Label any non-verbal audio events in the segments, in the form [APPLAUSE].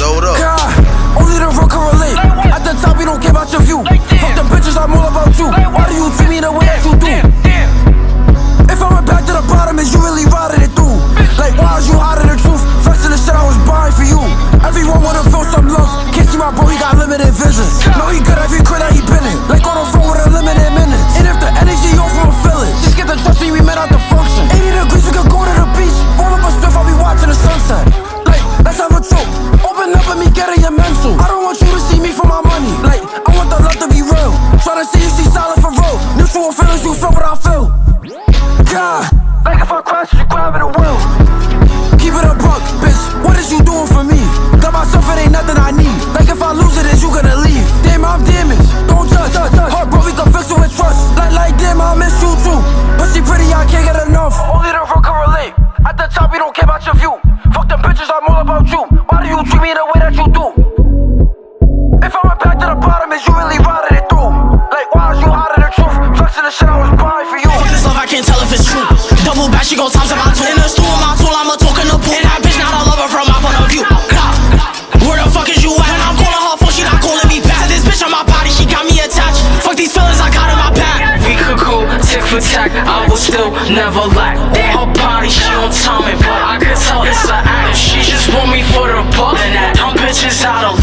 never relate. At Sou frágil, sobra her phone, she not calling me back. Said this bitch on my body, she got me attached. Fuck these but I got in my back. We could go, tick for tack, I will still never lack. Her body, she don't tell me, but I can tell it's an act. She just want me for the buck, and that dumb bitch is out of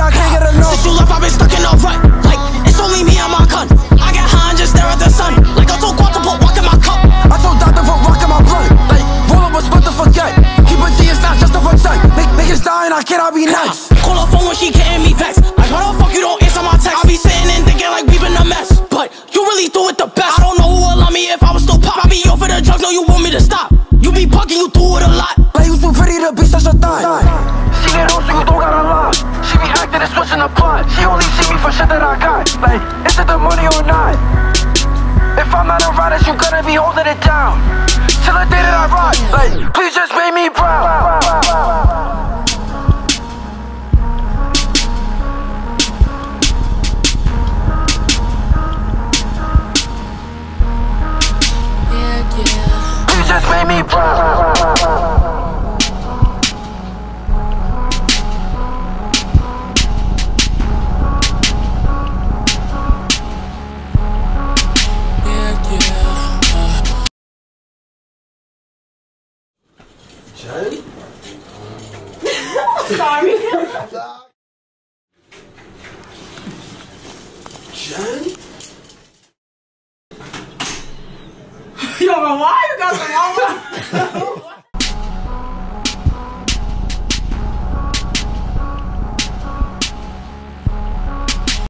I can't get enough. Since you left, I've been stuck in a rut. Like, it's only me and my gun. I get high and just stare at the sun. Like, I told God to put walk in my cup. I told doctor for rocking my blood. Like, roll up a spliff to forget. Keep it G, it's not just a protect. Make, niggas dying, I cannot be nice. Call her phone when she getting me vexed. Like, why the fuck you don't answer my text? I be sitting and thinking like we been a mess. But you really do it the best. I don't know who would love me if I was still pop. I be over the drugs, no, you want me to stop. You be bugging, you do it a lot. Like, you too pretty to be such a thot. She get on, so you don't gotta lie. She be acting and switching the plot. She only see me for shit that I got. Like, is it the money or not? If I'm not a ride, you gonna be holding it down. Till the day that I ride. Like, please just make me proud. Please just make me proud. Jenn? [LAUGHS] Sorry. Jenn? Yo, why you got the wrong one?